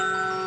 Bye.